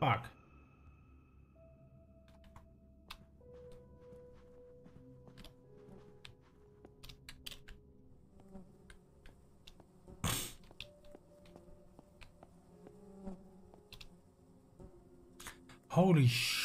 fuck? Holy sh...